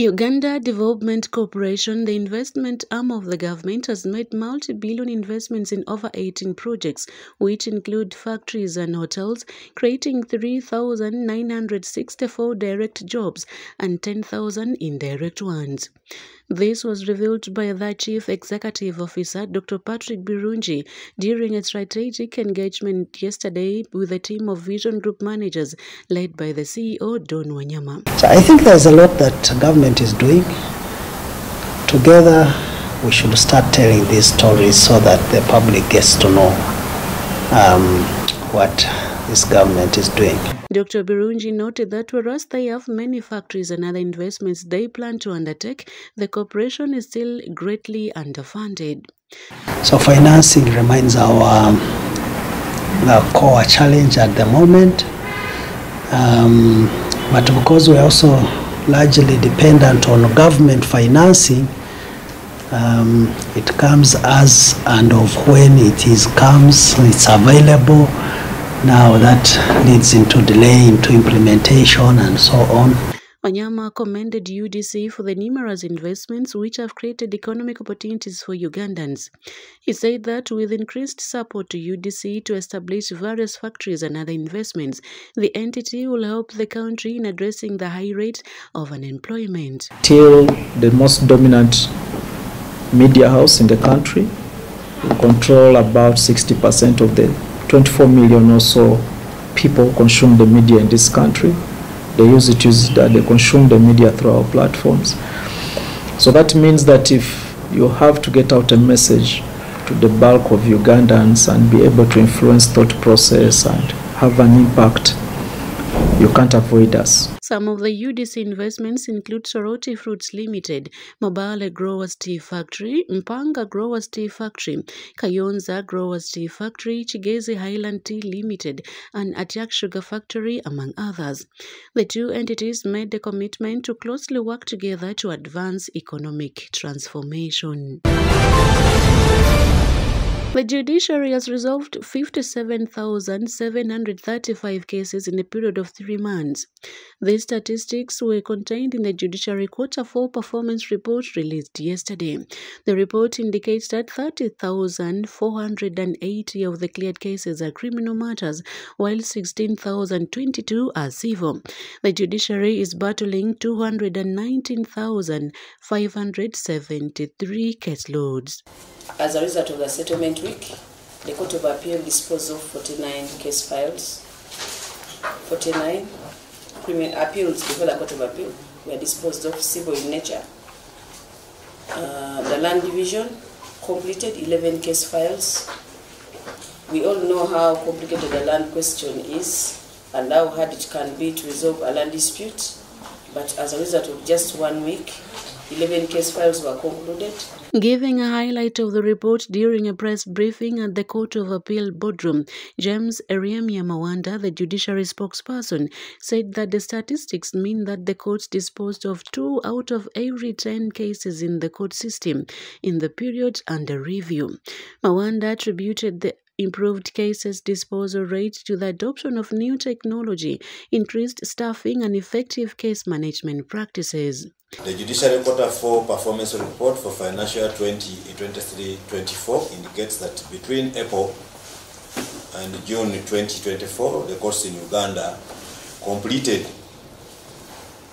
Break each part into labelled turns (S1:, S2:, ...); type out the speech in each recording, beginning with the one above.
S1: Uganda Development Corporation, the investment arm of the government, has made multi billion investments in over 18 projects, which include factories and hotels, creating 3,964 direct jobs and 10,000 indirect ones. This was revealed by the Chief Executive Officer, Dr. Patrick Birungi, during a strategic engagement yesterday with a team of Vision Group managers led by the CEO, Don Wanyama.
S2: I think there's a lot that government is doing. Together, we should start telling these stories so that the public gets to know um, what this government is doing.
S1: Dr. Birunji noted that whereas they have many factories and other investments they plan to undertake, the corporation is still greatly underfunded.
S2: So financing remains our, um, our core challenge at the moment. Um, but because we're also largely dependent on government financing, um, it comes as and of when it is comes, it's available now that leads into delay into implementation and so on.
S1: Wanyama commended UDC for the numerous investments which have created economic opportunities for Ugandans. He said that with increased support to UDC to establish various factories and other investments, the entity will help the country in addressing the high rate of unemployment.
S3: Till the most dominant media house in the country, we control about 60% of the 24 million or so people consume the media in this country. They use it, use that they consume the media through our platforms. So that means that if you have to get out a message to the bulk of Ugandans and be able to influence thought process and have an impact, you can't avoid us.
S1: Some of the UDC investments include Soroti Fruits Limited, Mobale Growers Tea Factory, Mpanga Growers Tea Factory, Kayonza Growers Tea Factory, Chigezi Highland Tea Limited, and Atiak Sugar Factory, among others. The two entities made the commitment to closely work together to advance economic transformation. The judiciary has resolved 57,735 cases in a period of three months. These statistics were contained in the Judiciary Quarter 4 Performance Report released yesterday. The report indicates that 30,480 of the cleared cases are criminal matters, while 16,022 are civil. The judiciary is battling 219,573 caseloads.
S4: As a result of the settlement week, the Court of Appeal disposed of 49 case files. 49 criminal appeals before the Court of Appeal were disposed of civil in nature. Uh, the Land Division completed 11 case files. We all know how complicated the land question is and how hard it can be to resolve a land dispute. But as a result of just one week, 11 case files were concluded.
S1: Giving a highlight of the report during a press briefing at the Court of Appeal boardroom, James Ereemye Mawanda, the judiciary spokesperson, said that the statistics mean that the courts disposed of two out of every 10 cases in the court system in the period under review. Mawanda attributed the improved cases disposal rate to the adoption of new technology, increased staffing, and effective case management practices.
S5: The Judiciary Quarter 4 Performance Report for financial year 2023-24 indicates that between April and June 2024, the courts in Uganda completed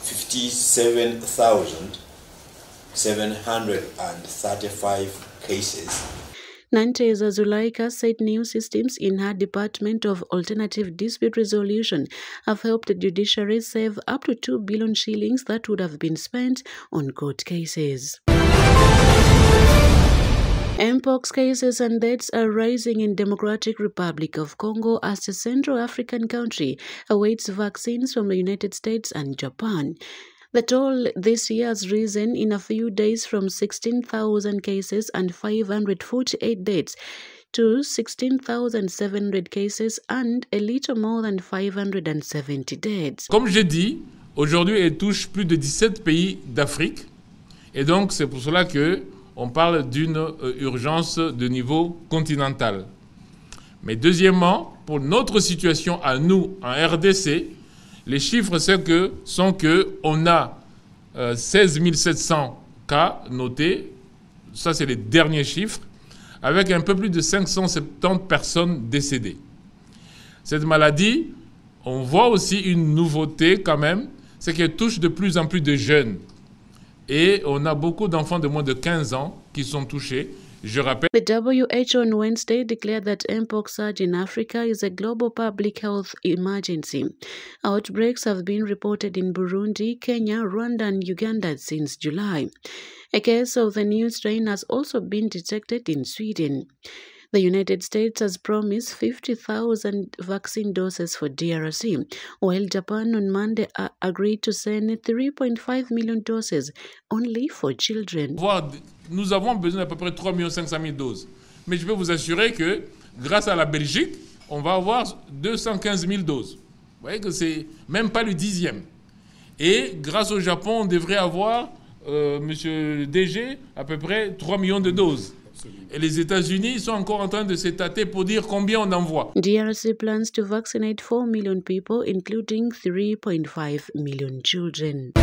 S5: 57,735 cases
S1: Nanteza Zulaika said new systems in her Department of Alternative Dispute Resolution have helped the judiciary save up to 2 billion shillings that would have been spent on court cases. Mpox cases and deaths are rising in Democratic Republic of Congo as the Central African country awaits vaccines from the United States and Japan. The toll this year has risen in a few days from 16,000 cases and 548 deaths to 16,700 cases and a little more than 570 deaths.
S6: Comme j'ai dit, aujourd'hui, elle touche plus de 17 pays d'Afrique. Et donc, c'est pour cela que on parle d'une euh, urgence de niveau continental. Mais deuxièmement, pour notre situation à nous, en RDC, les chiffres sont que on a euh, 16 700 cas notés, ça c'est les derniers chiffres, avec un peu plus de 570 personnes décédées. Cette maladie, on voit aussi une nouveauté quand même, c'est qu'elle touche de plus en plus de jeunes. Et on a beaucoup d'enfants de moins de 15 ans qui sont touchés.
S1: The WHO on Wednesday declared that mpox surge in Africa is a global public health emergency. Outbreaks have been reported in Burundi, Kenya, Rwanda, and Uganda since July. A case of the new strain has also been detected in Sweden. The United States has promised 50,000 vaccine doses for DRC, while Japan on Monday uh, agreed to send 3.5 million doses only for children.
S6: Nous avons besoin d'à peu près 3 500 000 doses. Mais je peux vous assurer que grâce à la Belgique, on va avoir 215 000 doses. Vous voyez que c'est même pas le dixième. Et grâce au Japon, on devrait avoir, euh, monsieur DG, à peu près 3 millions de doses. Et les États-Unis sont encore en train de s'étater pour dire combien on envoie.
S1: DRC plans to vaccinate 4 million people, including 3.5 million children.